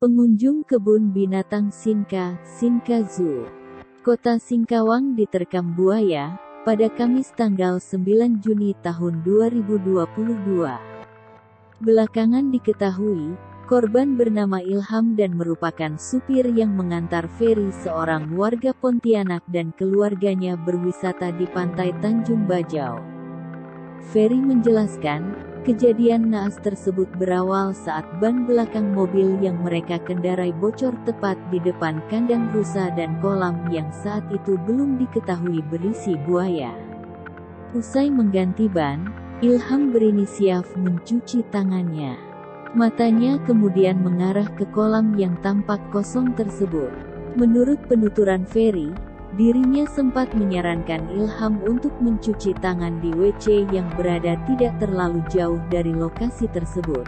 Pengunjung kebun binatang Sinka, Sinka Zoo. Kota Singkawang diterkam buaya, pada Kamis tanggal 9 Juni tahun 2022. Belakangan diketahui, korban bernama Ilham dan merupakan supir yang mengantar Ferry seorang warga Pontianak dan keluarganya berwisata di pantai Tanjung Bajau. Ferry menjelaskan, Kejadian naas tersebut berawal saat ban belakang mobil yang mereka kendarai bocor tepat di depan kandang rusa dan kolam yang saat itu belum diketahui berisi buaya. Usai mengganti ban, Ilham berinisiatif mencuci tangannya. Matanya kemudian mengarah ke kolam yang tampak kosong tersebut. Menurut penuturan Ferry, Dirinya sempat menyarankan Ilham untuk mencuci tangan di WC yang berada tidak terlalu jauh dari lokasi tersebut.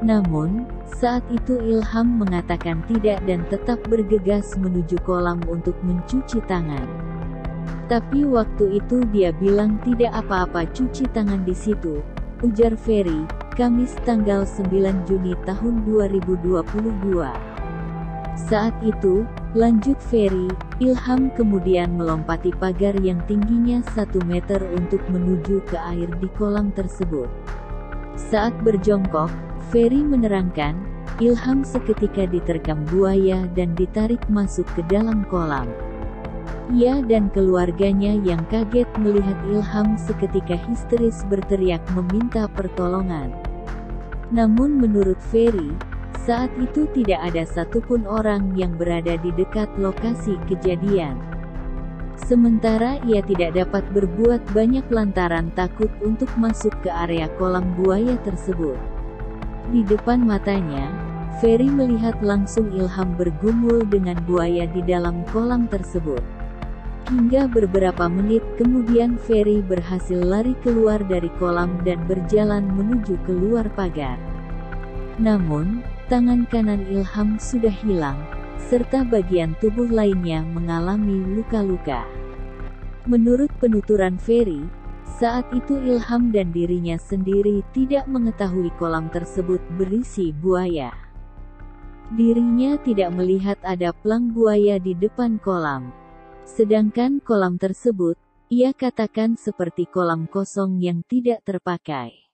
Namun, saat itu Ilham mengatakan tidak dan tetap bergegas menuju kolam untuk mencuci tangan. Tapi waktu itu dia bilang tidak apa-apa cuci tangan di situ, ujar Ferry, Kamis tanggal 9 Juni tahun 2022. Saat itu, lanjut Ferry, Ilham kemudian melompati pagar yang tingginya satu meter untuk menuju ke air di kolam tersebut. Saat berjongkok, Ferry menerangkan, Ilham seketika diterkam buaya dan ditarik masuk ke dalam kolam. Ia dan keluarganya yang kaget melihat Ilham seketika histeris berteriak meminta pertolongan. Namun menurut Ferry, saat itu tidak ada satupun orang yang berada di dekat lokasi kejadian. Sementara ia tidak dapat berbuat banyak lantaran takut untuk masuk ke area kolam buaya tersebut. Di depan matanya, Ferry melihat langsung Ilham bergumul dengan buaya di dalam kolam tersebut. Hingga beberapa menit kemudian Ferry berhasil lari keluar dari kolam dan berjalan menuju keluar pagar. Namun, tangan kanan Ilham sudah hilang, serta bagian tubuh lainnya mengalami luka-luka. Menurut penuturan Ferry, saat itu Ilham dan dirinya sendiri tidak mengetahui kolam tersebut berisi buaya. Dirinya tidak melihat ada pelang buaya di depan kolam. Sedangkan kolam tersebut, ia katakan seperti kolam kosong yang tidak terpakai.